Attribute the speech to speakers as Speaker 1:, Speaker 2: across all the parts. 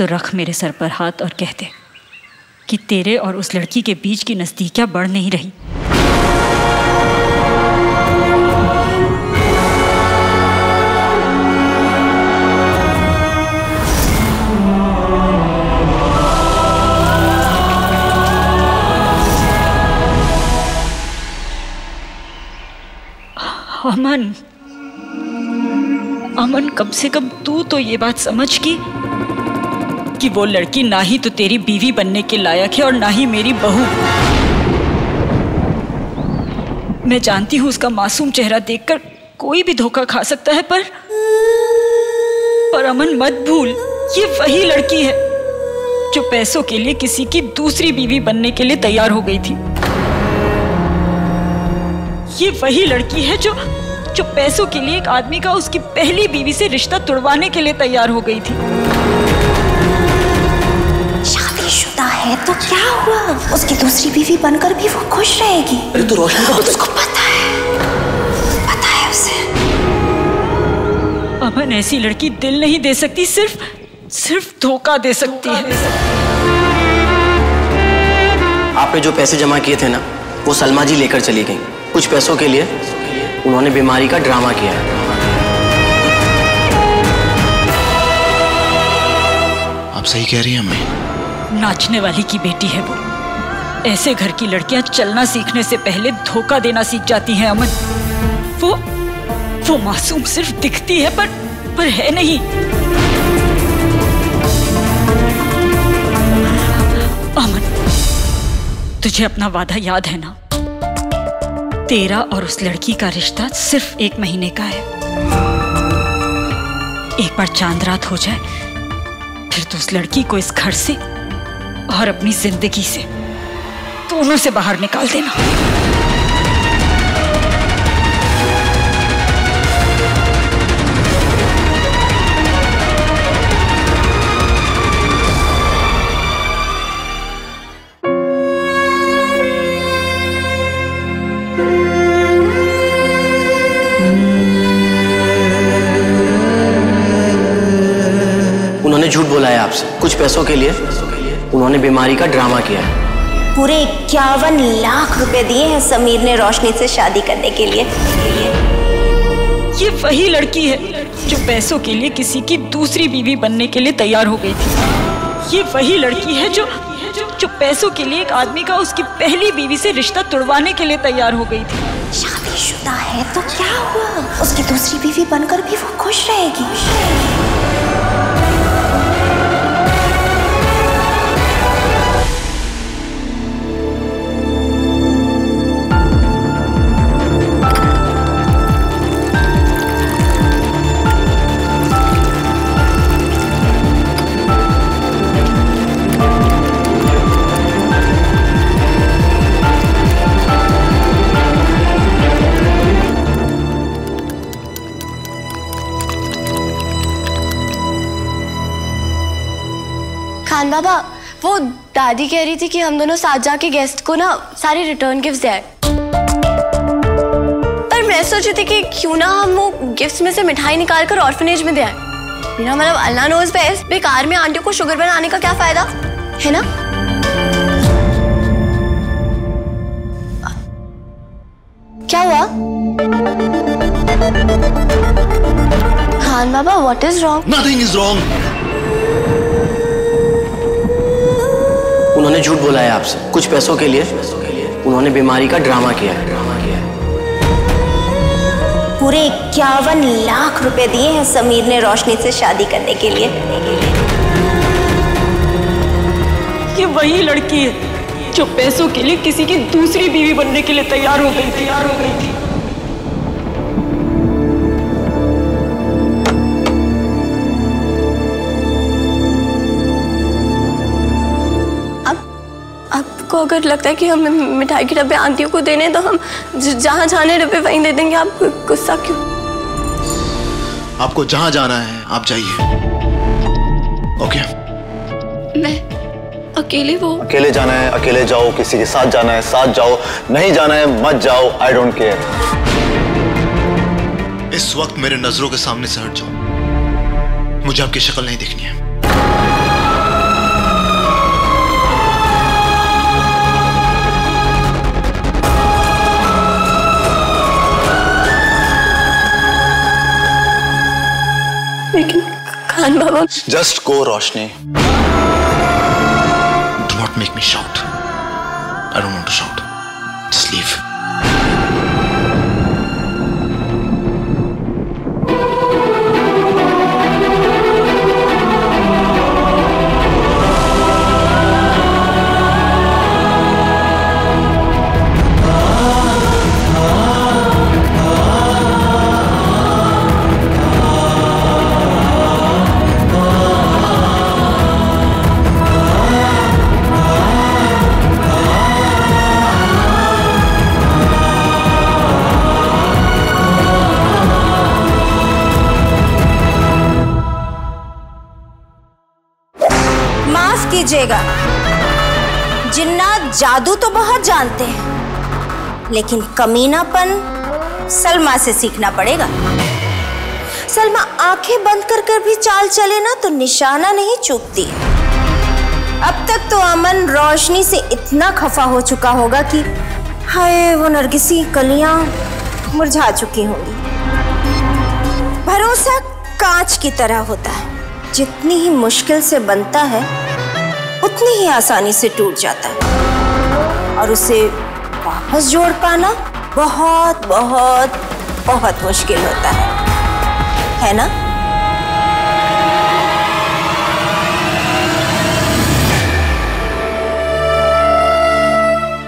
Speaker 1: तो रख मेरे सर पर हाथ और कह दे कि तेरे और उस लड़की के बीच की नज़दीकियाँ बढ़ नहीं रही। अमन अमन, कम से कम तू तो ये बात समझ की कि वो लड़की ना ही तो तेरी बीवी बनने के लायक है और ना ही मेरी बहू। मैं जानती हूँ उसका मासूम चेहरा देखकर कोई भी धोखा खा सकता है, पर पर अमन मत भूल, ये वही लड़की है जो पैसों के लिए किसी की दूसरी बीवी बनने के लिए तैयार हो गई थी। ये वही लड़की है जो जो पैसों के लिए एक आदमी का उसकी पहली बीवी से रिश्ता तुड़वाने के लिए तैयार हो गई थी।
Speaker 2: है तो क्या हुआ? उसकी दूसरी बीवी बनकर भी वो खुश रहेगी।
Speaker 3: अरे तो रोशनी को
Speaker 2: उसको पता है। पता है उसे।
Speaker 1: अमन ऐसी लड़की दिल नहीं दे सकती सिर्फ़ सिर्फ़ धोखा दे सकती है।
Speaker 3: आपने जो पैसे जमा किए थे ना वो सलमा जी लेकर चली गई। कुछ पैसों के लिए उन्होंने बीमारी का ड्रामा किया है।
Speaker 4: आप सही कह रही हैं अम्मी।
Speaker 1: नाचने वाली की बेटी है वो। ऐसे घर की लड़कियाँ चलना सीखने से पहले धोखा देना सीख जाती हैं अमन। वो वो मासूम सिर्फ़ दिखती है पर पर है नहीं। अमन, तुझे अपना वादा याद है ना? तेरा और उस लड़की का रिश्ता सिर्फ़ एक महीने का है। एक बार चाँद रात हो जाए, फिर तो उस लड़की को इस घर से और अपनी ज़िंदगी से दोनों से बाहर निकाल देना।
Speaker 3: उन्होंने झूठ बोला है आपसे। कुछ पैसों के लिए? उन्होंने बीमारी का ड्रामा किया है।
Speaker 2: पूरे इक्यावन लाख रुपए दिए हैं समीर ने रोशनी से शादी करने के लिए।
Speaker 1: ये वही लड़की है जो पैसों के लिए किसी की दूसरी बीवी बनने के लिए तैयार हो गई थी। ये वही लड़की है जो जो पैसों के लिए एक आदमी का उसकी पहली बीवी से रिश्ता तुड़वाने के लिए तैयार हो गई थी।
Speaker 2: शादीशुदा है तो क्या हुआ? उसकी दूसरी बीवी बनकर भी वो खुश रहेगी।
Speaker 5: बाबा, वो दादी कह रही थी कि हम दोनों साथ जाके गेस्ट को ना सारे रिटर्न गिफ्ट्स दे पर मैं सोच रही थी कि क्यों ना हम वो गिफ्ट्स में से मिठाई निकाल कर ऑर्फनेज में दे मेरा मतलब अल्लाह नोज़ बेस्ट बेकार में आंटियों को शुगर बनाने का क्या फ़ायदा? है ना? क्या हुआ? Khan Baba what is wrong
Speaker 4: nothing is wrong
Speaker 3: उन्होंने झूठ बोला है आपसे। कुछ पैसों के लिए उन्होंने बीमारी का ड्रामा किया है। ड्रामा किया है
Speaker 2: पूरे इक्यावन लाख रुपए दिए हैं समीर ने रोशनी से शादी करने के लिए।
Speaker 1: ये वही लड़की है जो पैसों के लिए किसी की दूसरी बीवी बनने के लिए तैयार हो गई तैयार हो गई थी।
Speaker 5: अगर लगता है कि हम मिठाई के डब्बे आंटियों को देने तो हम जहाँ जाने डब्बे वहीं दे देंगे। आप गुस्सा क्यों?
Speaker 4: आपको जहाँ जाना है आप जाइए। ओके।
Speaker 5: मैं अकेले वो
Speaker 6: अकेले जाना है अकेले जाओ किसी के साथ जाना है साथ जाओ। नहीं जाना है मत जाओ आई डोंट केयर
Speaker 4: इस वक्त मेरे नज़रों के सामने से हट जाओ। मुझे आपकी शक्ल नहीं देखनी है।
Speaker 5: Baba
Speaker 6: just go Roshni
Speaker 4: Do not make me shout. I don't want to shout. Just leave.
Speaker 2: कीजिएगा जिन्नात जादू तो बहुत जानते हैं, लेकिन कमीनापन सलमा से सीखना पड़ेगा। सलमा आँखें बंद कर कर भी चाल चले ना तो निशाना नहीं चूकती। अब तक तो अमन रोशनी से इतना खफा हो चुका होगा कि, हाय, वो नरगिसी कलियाँ मुरझा चुकी होंगी। भरोसा कांच की तरह होता है। जितनी ही मुश्किल से बनता है उतनी ही आसानी से टूट जाता। है और उसे वापस जोड़ पाना बहुत बहुत बहुत मुश्किल होता है। है ना?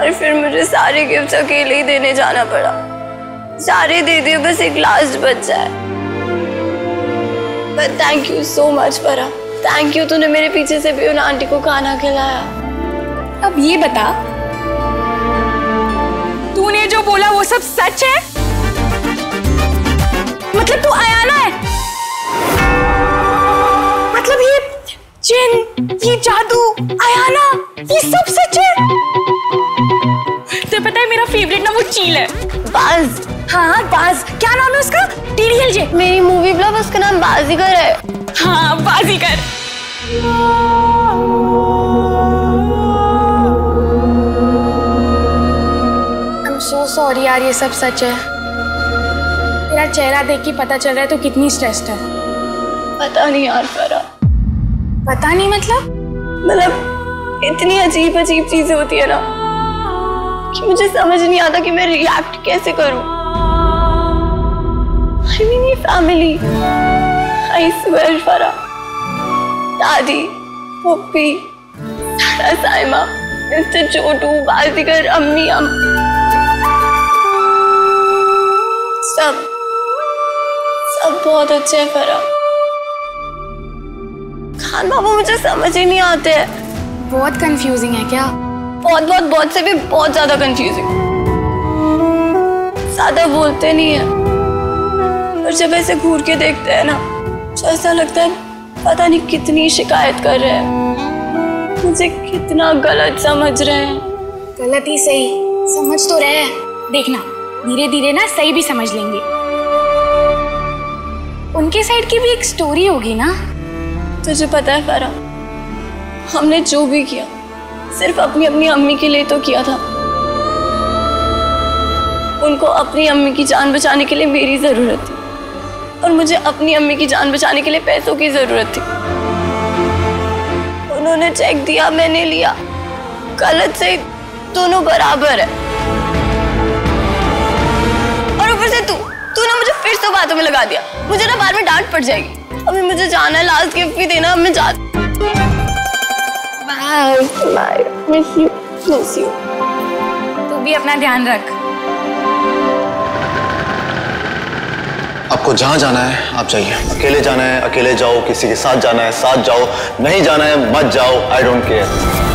Speaker 5: और फिर मुझे सारे गिफ्ट अकेले ही देने जाना पड़ा। सारे दे दिए बस एक लास्ट बच जाए but thank you so much परा थैंक यू तूने मेरे पीछे से भी उन आंटी को खाना खिलाया।
Speaker 7: अब ये बता तूने जो बोला वो सब सच है? मतलब तू अयाना है? मतलब ये जिन ये जादू अयाना ये सब सच है? तो पता है मेरा फेवरेट ना वो चील है।
Speaker 5: बाज।
Speaker 7: हाँ बाज। क्या नाम है उसका? टीडीएलजे।
Speaker 5: मेरी मूवी ब्लॉग उसका नाम बाजीगर है।
Speaker 7: हाँ एम सो सॉरी यार ये सब सच है। तेरा चेहरा देख के पता चल रहा है तू कितनी स्ट्रेस्ड है।
Speaker 5: पता नहीं यार परा
Speaker 7: पता नहीं मतलब?
Speaker 5: मतलब इतनी अजीब अजीब चीज़ें होती है ना कि मुझे समझ नहीं आता कि मैं रिएक्ट कैसे करूँ। आई मीन ये फैमिली आई स्वेयर फरा दादी पप्पी सारा साइमा मिस्टर छोटू बाजीगर अम्मी अम सब सब बहुत अच्छे हैं फरा खान बाबू मुझे समझ ही नहीं आते हैं।
Speaker 7: बहुत कंफ्यूजिंग है क्या?
Speaker 5: बहुत बहुत बहुत से भी बहुत ज़्यादा कंफ्यूजिंग ज़्यादा बोलते नहीं है। और जब ऐसे घूर के देखते हैं ना ऐसा लगता है पता नहीं कितनी शिकायत कर रहे हैं। मुझे कितना गलत समझ रहे हैं।
Speaker 7: गलत ही सही। समझ तो रहे हैं। देखना धीरे धीरे ना सही भी समझ लेंगे। उनके साइड की भी एक स्टोरी होगी ना?
Speaker 5: तुझे पता है फरा हमने जो भी किया सिर्फ़ अपनी अपनी अम्मी के लिए तो किया था। उनको अपनी अम्मी की जान बचाने के लिए मेरी ज़रूरत थी। और मुझे अपनी अम्मी की जान बचाने के लिए पैसों की ज़रूरत थी। उन्होंने चेक दिया, मैंने लिया। गलत से दोनों बराबर है। और ऊपर से तू तू ना मुझे फिर से बातों में लगा दिया। मुझे ना बाद में डांट पड़ जाएगी। अभी मुझे जाना है लास्ट गिफ्ट भी देना अब मैं जा
Speaker 7: तू भी अपना ध्यान रख।
Speaker 6: आपको जहाँ जाना है, आप जाइए। अकेले जाना है, अकेले जाओ, किसी के साथ जाना है, साथ जाओ, नहीं जाना है, मत जाओ आई डोंट केयर